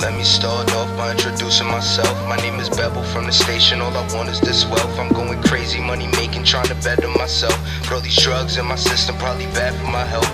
Let me start off by introducing myself. My name is Bebo from the station. All I want is this wealth. I'm going crazy, money making, trying to better myself. Throw these drugs in my system, probably bad for my health.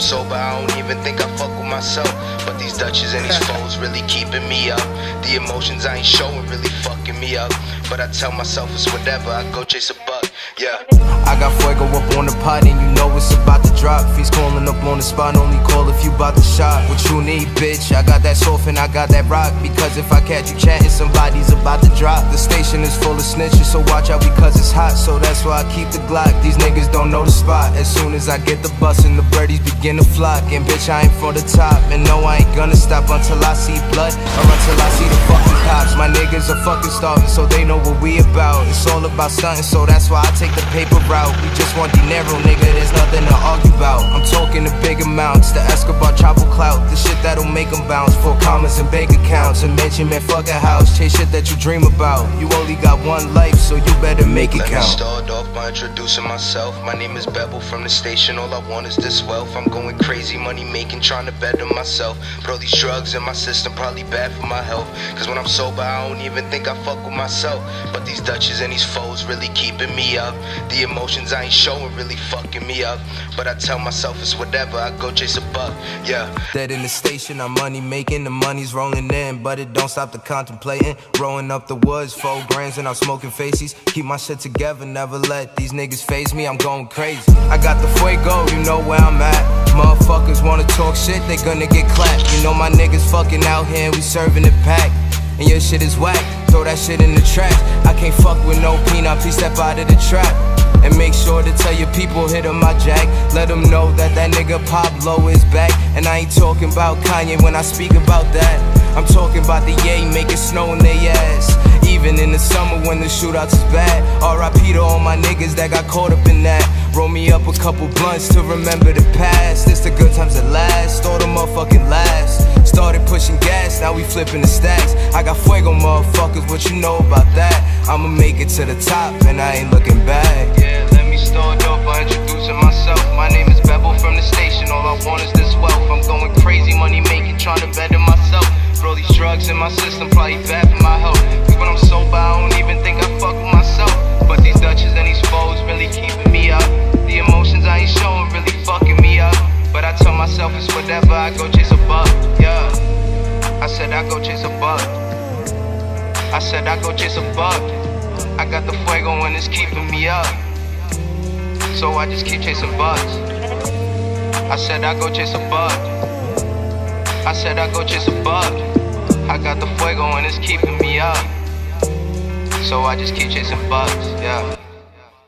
I'm sober, I don't even think I fuck with myself. But these Dutches and these foes really keeping me up. The emotions I ain't showing really fucking me up. But I tell myself it's whatever, I go chase a buck. Yeah. I got fuego up on the pot and you know it's about to drop. He's calling up on the spot, only call if you bout the shot. What you need, bitch? I got that soft and I got that rock. Because if I catch you chatting, somebody's about to drop. The station is full of snitches, so watch out because it's hot. So that's why I keep the Glock. These niggas don't know the spot. As soon as I get the bus and the birdies begin to flock. And bitch, I ain't for the top. And no, I ain't gonna stop until I see blood or until I see the fucking cops. My niggas are fucking starving, so they know what we about. It's all about something, so that's why I take the paper route. We just want dinero, nigga. There's nothing to argue about. I'm talking the big amounts, the Escobar chopper clout, shit that'll make them bounce. For commas and bank accounts, and mention man, fuck a house. Chase shit that you dream about. You only got one life, so you better make it Let count. me start off by introducing myself. My name is Bebo from the station. All I want is this wealth. I'm going crazy, money making, trying to better myself. Put all these drugs in my system, probably bad for my health. Cause when I'm sober, I don't even think I fuck with myself. But these Dutches and these foes really keeping me up. The emotions I ain't showing really fucking me up. But I tell myself it's whatever, I go chase a buck. Yeah. Dead in the station, I'm money making, the money's rolling in, but it don't stop the contemplating. Rolling up the woods, four grams, and I'm smoking faces. Keep my shit together, never let these niggas phase me. I'm going crazy. I got the fuego, you know where I'm at. Motherfuckers wanna talk shit, they gonna get clapped. You know my niggas fucking out here, and we serving it pack. And your shit is whack, throw that shit in the trash. I can't fuck with no peanut, please step out of the trap. And make sure to tell your people hit 'em my jack. Let them know that that nigga Pablo is back. And I ain't talking about Kanye when I speak about that. I'm talking about the yay making snow in their ass. Even in the summer when the shootouts is bad. RIP to all my niggas that got caught up in that. Roll me up a couple blunts to remember the past. It's the good times that last. Start the motherfucking last. Started pushing gas, now we flipping the stacks. I got fuego, motherfuckers, what you know about that? I'ma make it to the top, and I ain't looking back. Want is this wealth. I'm going crazy, money making, trying to better myself. Throw these drugs in my system, probably bad for my health. Cause when I'm sober, I don't even think I fuck with myself. But these Dutches and these foes really keeping me up. The emotions I ain't showing really fucking me up. But I tell myself it's whatever, I go chase a buck. Yeah. I said I go chase a buck. I said I go chase a buck. I got the fuego and it's keeping me up. So I just keep chasing bucks. I said I go chase a buck. I said I go chase a buck. I got the fuego and it's keeping me up. So I just keep chasing bucks, yeah.